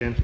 Yeah.